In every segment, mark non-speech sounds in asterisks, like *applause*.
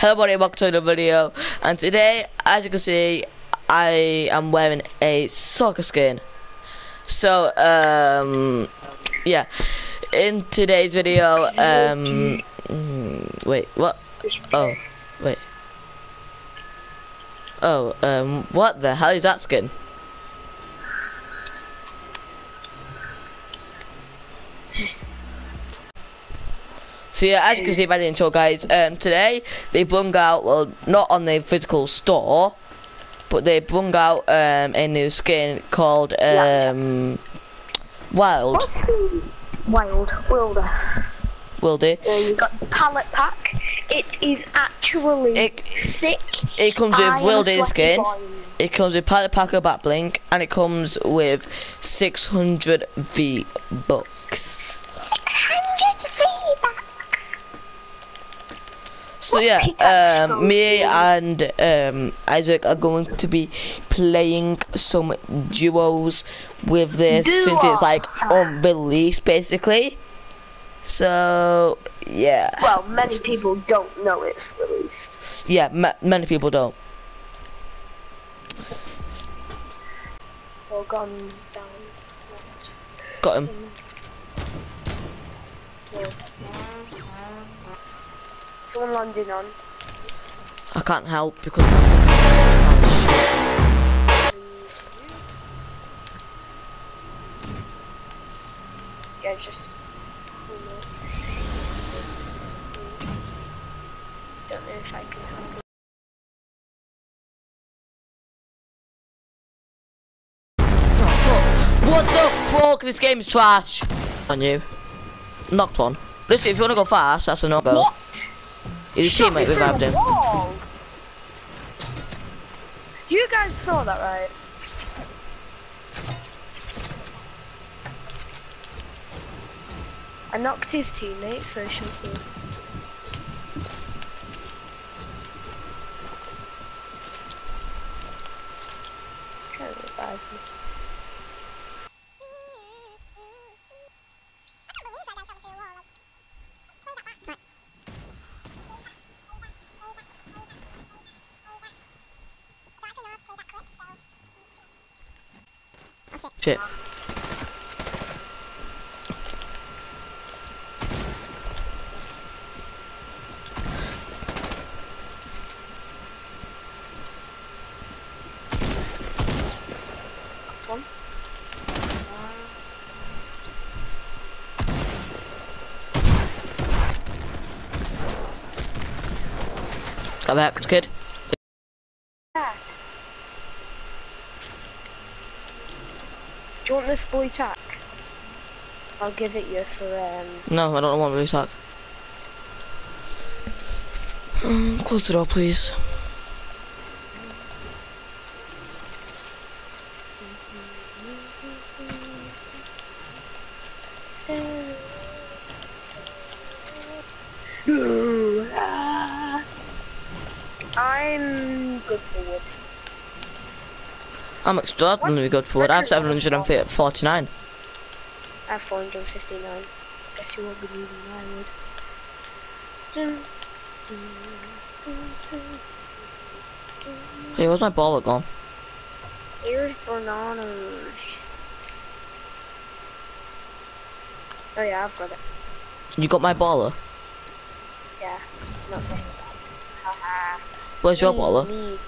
Hello everybody, welcome to another video. And today, as you can see, I am wearing a soccer skin. So, um, yeah. In today's video, um, mm, wait, what? Oh, wait. Oh, um, what the hell is that skin? So yeah, as you can see by the intro, guys, um, today they brung out, well, not on the physical store, but they brung out um, a new skin called um, Wild. What's the wild wilder? Wildy. Uh, you got the pallet pack. It is actually It- sick. It comes with I am a Wildy sweaty skin. It comes with Pallet Packer Back Blink, and it comes with 600 V bucks. So yeah, um, me and um, Isaac are going to be playing some duos with this since it's like on release basically. So yeah, Well, many people don't know it's released. yeah, ma many people don't. Or gone down. Got him. No. Someone landing on. I can't help because. Oh, Yeah, just. Don't know if I can handle. Oh, fuck. What the fuck? This game is trash. On you. Knocked one. Listen, if you wanna go fast, that's a no He's a Shot teammate, revived him. wall. You guys saw that, right? I knocked his teammate, so he should be. Try to revive me. Shit. Got back, it's good. Yeah. Do you want this blue tack? I'll give it you for um. No, I don't want blue tack. Um, close the door, please. I'm good for wood. I'm extraordinarily good for it. I have 749. I have 459. Guess you won't be needing my wood. Dun, dun, dun, dun. Hey, where's my baller gone? Here's bananas. Oh yeah, I've got it. You got my baller? Yeah, not. Haha. Where's your baller? me, me.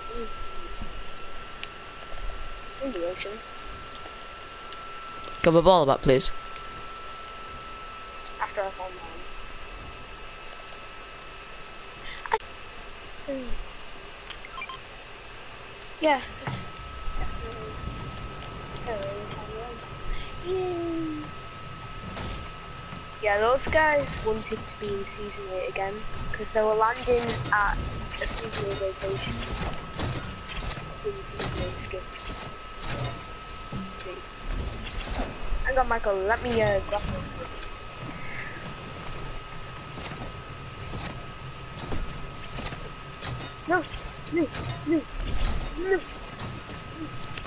In the ocean. Give a baller back, please. After I mine. I... Hmm. Yeah, definitely. Yeah, those guys wanted to be in season 8 again because they were landing at a season 8 location. In season 8 skip. Hang on, Michael, let me uh, grab this. No, no, no, no.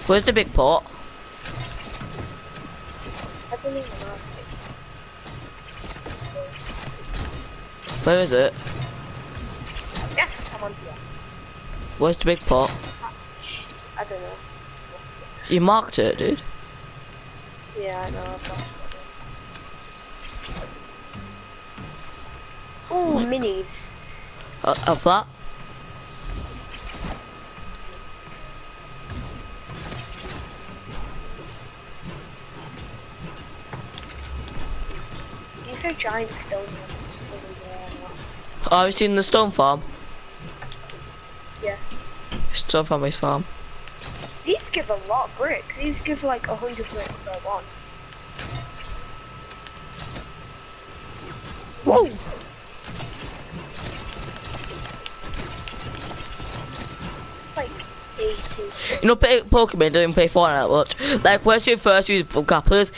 Where's the big pot? I don't even know. Where is it? Yes, I'm here. Where's the big pot? I don't know. You marked it, dude. Yeah, I know. I've lost it. Ooh, minis. Uh, of that? These are giant stone ones. Oh, have you seen the stone farm? Yeah. Stone farm is farm. Give a lot of brick. These give like a hundred bricks per one. Whoa! It's like 80. You know, play Pokemon don't play Fortnite that much. Like, where's your first use for grapplers?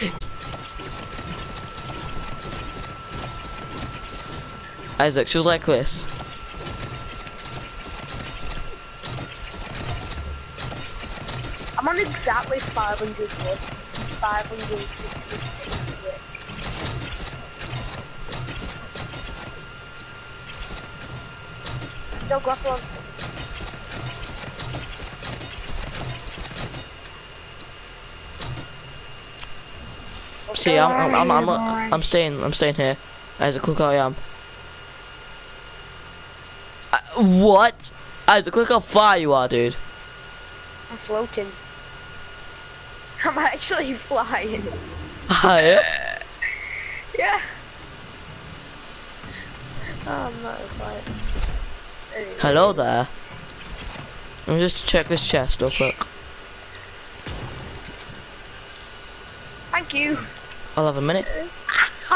Isaac, she was like this. I'm on exactly 500 brick. 566 brick. No grapple on. See, I'm, I'm, I'm, I'm, I'm staying, I'm staying here. As a how I am. Uh, what? a look how far you are, dude. I'm floating. I'm actually flying. Hi. *laughs* Yeah. Oh, I'm not flying. Hello there. Let me just check this chest real quick. Thank you. I'll have a minute. *laughs*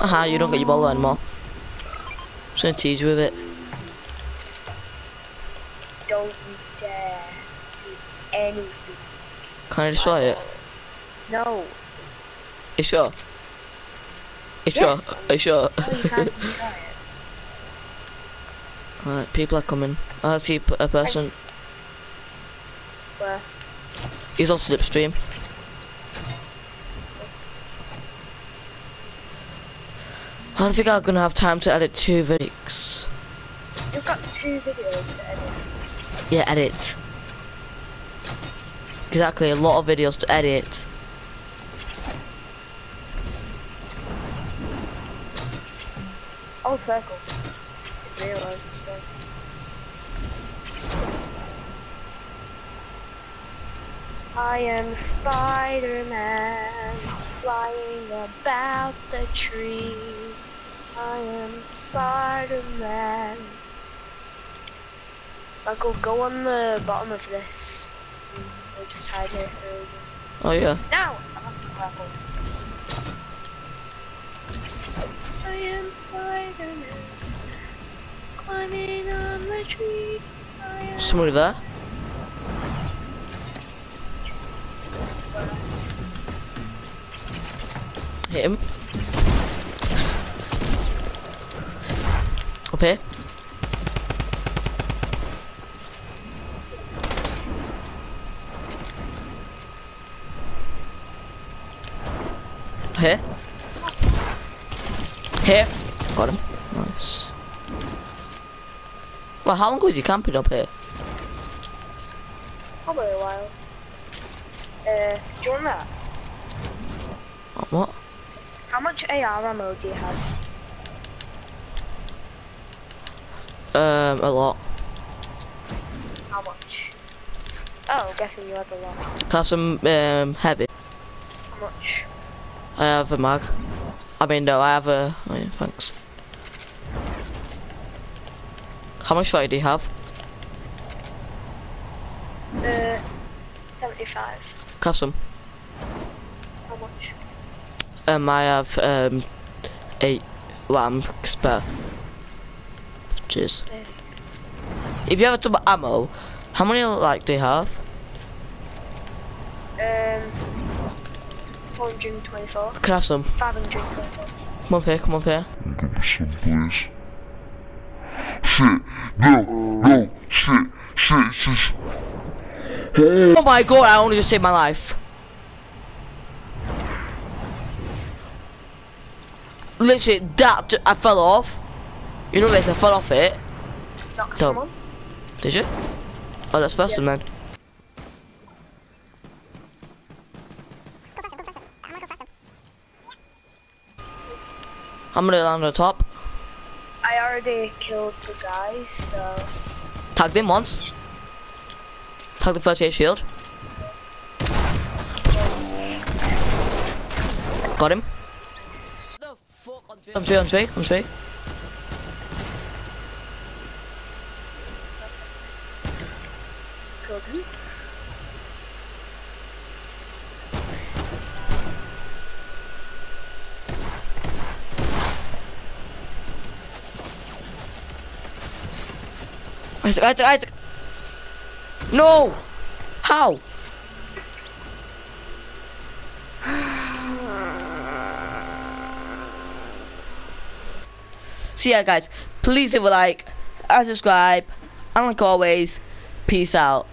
Aha, you don't get your bottle anymore. I'm Just gonna tease you with it. Don't you dare anything. Can I destroy it? No. You sure? Sure? Yes. Are you sure? No, you can't destroy *laughs* it. Alright, people are coming. I see a person. Where? He's on Slipstream. I don't think I'm gonna have time to edit two videos. You've got two videos to edit. Yeah, edit. Exactly, a lot of videos to edit. Oh, circle. I am Spider-Man, flying about the tree. I am Spider-Man. Michael, go on the bottom of this. Just hide it. Oh yeah. Now, I'm on the. I am Spider-Man, climbing on the trees. I Somebody there? Hit him. Up here. Here. Here. Got him. Nice. Well, how long was he camping up here? probably a while. Uh, do you want that? What? How much AR ammo do you have? Um, a lot. How much? Oh, guessing you have a lot. Have some um heavy? How much? I have a mag. I mean, no, I have a. Oh yeah, thanks. How much shot do you have? Uh, 75. Can I have some? How much? Um, I have um eight. I'm spare. Cheers. If you have some ammo, how many like do you have? Um, 424. Can I have some? 524. Come up here, come up here. Give me some, please. Shit, no, no, shit, shit, shit. shit. Oh, my god, I only just saved my life. literally that I fell off. You know this? I fell off it. Knock Don't. someone. Did you? Oh, that's faster, Yeah. man. I'm gonna land on the top. I already killed the guy, so Tagged him once. Tagged the 38 shield. Got him. The fuck on tree, on tree, on tree, Isaac, Isaac, Isaac. No! How? *sighs* So yeah guys, please leave a like and subscribe and like always, peace out.